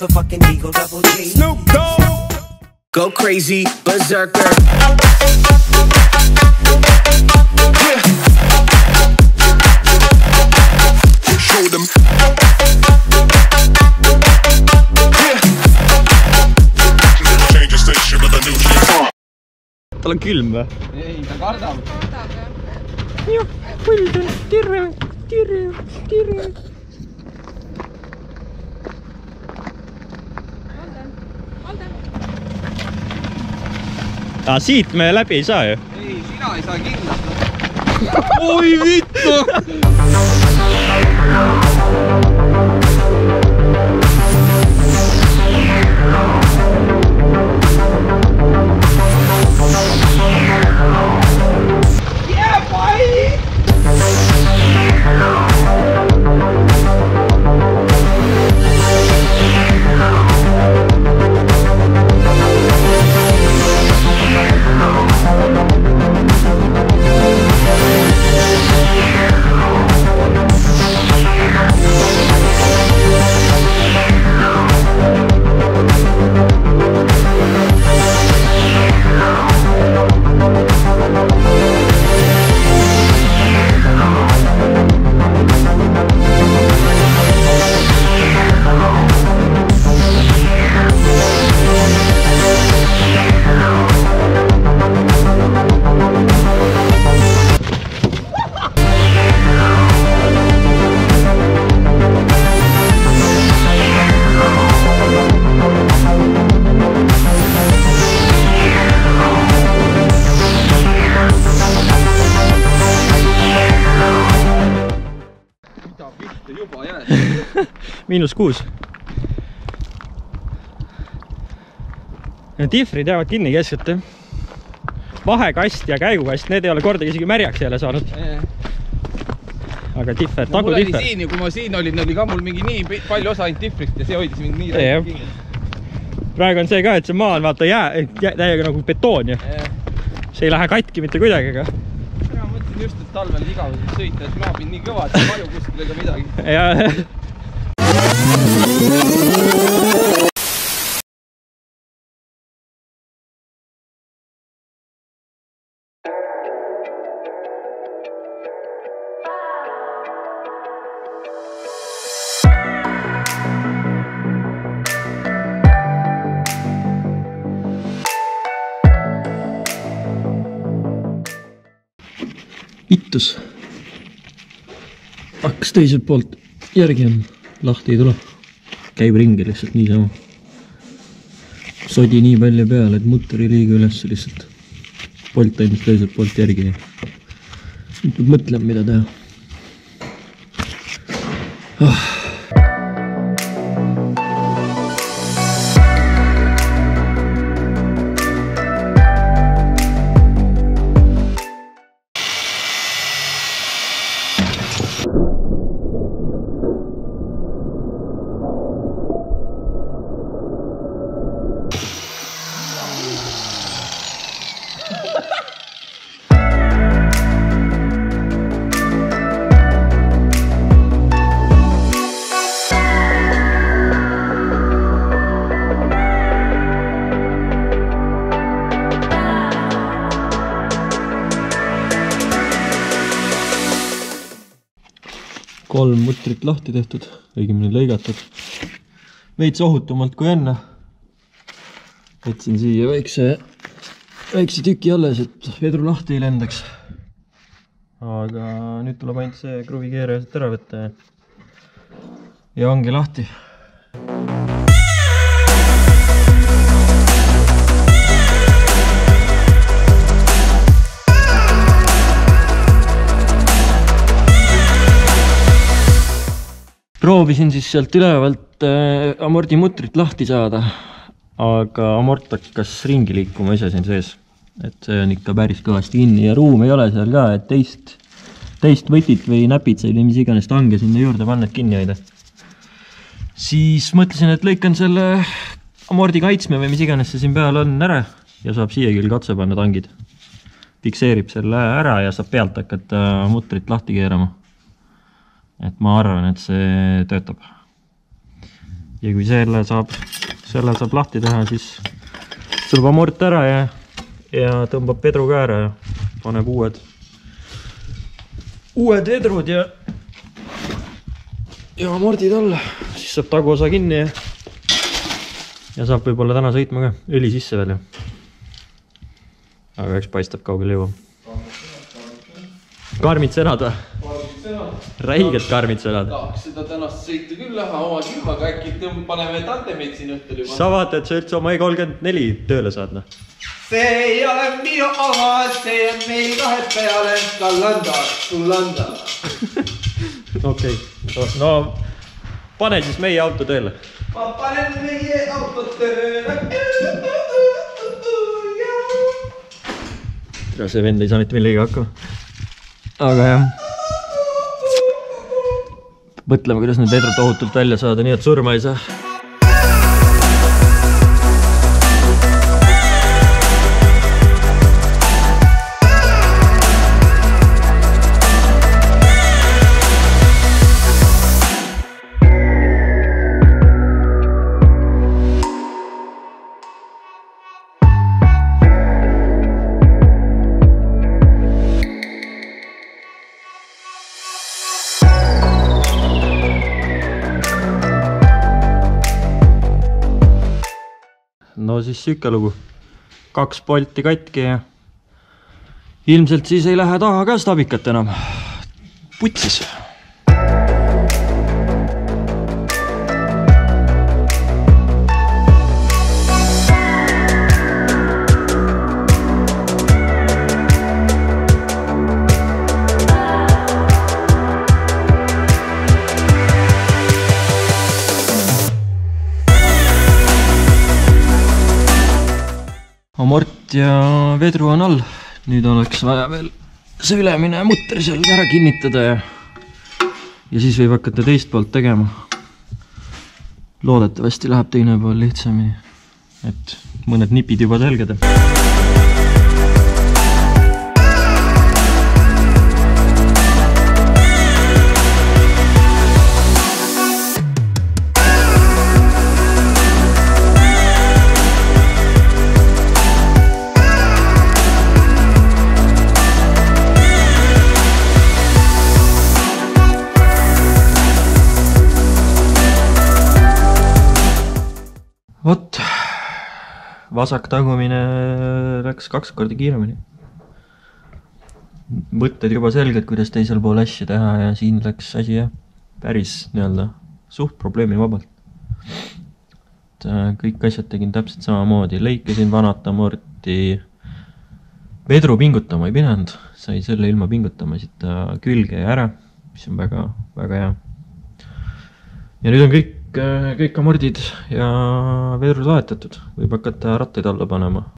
motherfucking Eagle Double G. Snoop Dogg. Go crazy, berserker. Show them. Change the station with a new G. tal on külm või? ei, ta kardab. põld on tirre, tirre, tirre. aa, siit me läbi ei saa ju. ei, sina ei saa kindlasti. oi vittu. miinus kuus. tihvrid jäävad kinni keskelt jah. vahekast ja käigukast, need ei ole kordagi isegi märjaks jälle saanud, aga tihver, mul oli tagutihver. siin ja kui ma siin olin, oli ka mul mingi nii palju osa ainult difrist ja see hoidis mind nii Jah. kinni. praegu on see ka, et see maa on vaata jää, jää, täiega nagu betoon ju, see ei lähe katki mitte kuidagi, aga mina mõtlesin just, et talvel igaveseks sõita, et maa pind nii kõva, et ei vaju kuskile ega midagi. vittus. hakkas teiselt poolt järgi andma, lahti ei tule. Käib ringi lihtsalt niisama. sodi nii palju peale, et mutter ei liigu üles lihtsalt. Bolt andis teiselt poolt järgi nüüd peab mõtlema, mida teha ah.. Kolm mutrit lahti tehtud, õigemini lõigatud. veits ohutumalt kui enne. jätsin siia väikse, väikse tüki alles, et vedru lahti ei lendaks. aga nüüd tuleb ainult see kruvikeeraja sealt ära võtta ja, ja ongi lahti. Proovisin siis sealt ülevalt äh, amordimutrit lahti saada, aga amort hakkas ringi liikuma ise siin sees. et see on ikka päris kõvasti kinni ja ruumi ei ole seal ka, et teist, teist võtit või näpitsaid või mis iganes tange sinna juurde panna, et kinni hoida. siis mõtlesin, et lõikan selle amordi kaitsme või mis iganes see siin peal on ära ja saab siia külge otsa panna tangid. fikseerib selle ära ja saab pealt hakata mutrit lahti keerama et ma arvan, et see töötab. ja kui selle saab, selle saab lahti teha, siis tuleb amort ära ja, ja tõmbab vedru ka ära ja paneb uued, uued vedrud ja ja amordid alla, siis saab taguosa kinni ja ja saab võib-olla täna sõitma ka, õli sisse veel ju. aga eks paistab, kaugele jõuab. karmid sõnad või? Räiged karmid sõnad. tahaks seda tänast sõitu küll näha oma silmaga, äkki tõmb-, paneme tandemeid siin õhtul juba. sa vaata, et sa üldse oma E34 tööle saad, noh. see ei ole minu oma, see on meil kahe peale, talle anda, sulle anda. okei no pane siis meie auto tööle. ma panen meie autod tööle. tere, see vend ei saa mitte millegagi hakkama. aga jah. mõtleme, kuidas need vedrud ohutult välja saada, nii et surma ei saa. No siis sihuke lugu. kaks bolti katki ja ilmselt siis ei lähe taha ka stabikat enam. putsis. Amort ja vedru on all, nüüd oleks vaja veel see ülemine mutter seal ära kinnitada ja ja siis võib hakata teist poolt tegema. loodetavasti läheb teine pool lihtsamini, et mõned nipid juba selged. vot, vasak tagumine läks kaks korda kiiremini. mõtted juba selged, kuidas teisel pool asju teha ja siin läks asi jah, päris nii-öelda suht probleemivabalt. et äh, kõik asjad tegin täpselt samamoodi, lõikasin vanat amorti. vedru pingutama ei pidanud, sai selle ilma pingutamata külge ja ära, mis on väga, väga hea. ja nüüd on kõik, kõik amordid ja vedrud vahetatud, võib hakata rattaid alla panema.